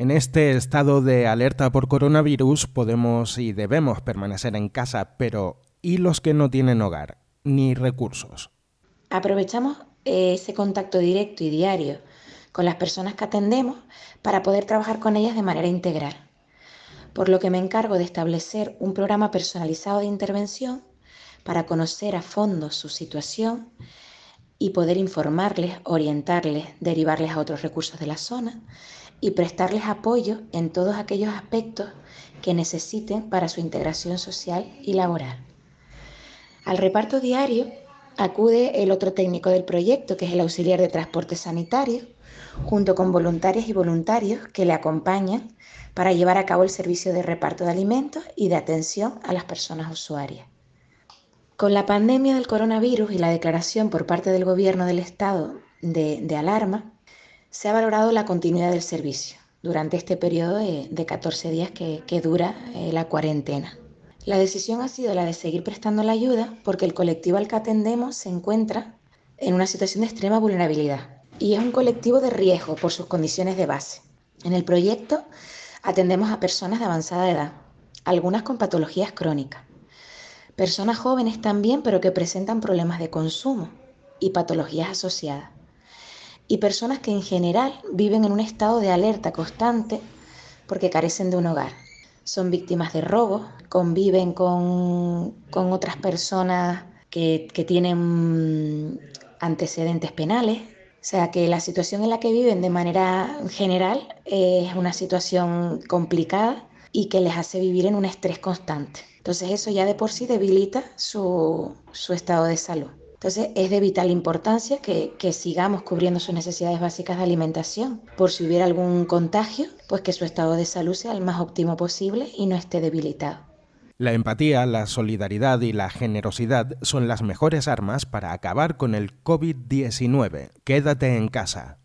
En este estado de alerta por coronavirus podemos y debemos permanecer en casa, pero ¿y los que no tienen hogar ni recursos? Aprovechamos ese contacto directo y diario con las personas que atendemos para poder trabajar con ellas de manera integral. Por lo que me encargo de establecer un programa personalizado de intervención para conocer a fondo su situación y poder informarles, orientarles, derivarles a otros recursos de la zona y prestarles apoyo en todos aquellos aspectos que necesiten para su integración social y laboral. Al reparto diario acude el otro técnico del proyecto, que es el auxiliar de transporte sanitario, junto con voluntarias y voluntarios que le acompañan para llevar a cabo el servicio de reparto de alimentos y de atención a las personas usuarias. Con la pandemia del coronavirus y la declaración por parte del Gobierno del Estado de, alarma, se ha valorado la continuidad del servicio durante este periodo de, 14 días que, dura eh, la cuarentena. La decisión ha sido la de seguir prestando la ayuda porque el colectivo al que atendemos se encuentra en una situación de extrema vulnerabilidad y es un colectivo de riesgo por sus condiciones de base. En el proyecto atendemos a personas de avanzada edad, algunas con patologías crónicas, personas jóvenes también pero que presentan problemas de consumo y patologías asociadas y personas que en general viven en un estado de alerta constante porque carecen de un hogar. Son víctimas de robos, conviven con, otras personas que, que tienen antecedentes penales. O sea que la situación en la que viven de manera general es una situación complicada y que les hace vivir en un estrés constante. Entonces eso ya de por sí debilita su, su estado de salud. Entonces es de vital importancia que, que, sigamos cubriendo sus necesidades básicas de alimentación. Por si hubiera algún contagio, pues que su estado de salud sea el más óptimo posible y no esté debilitado. La empatía, la solidaridad y la generosidad son las mejores armas para acabar con el COVID-19. Quédate en casa.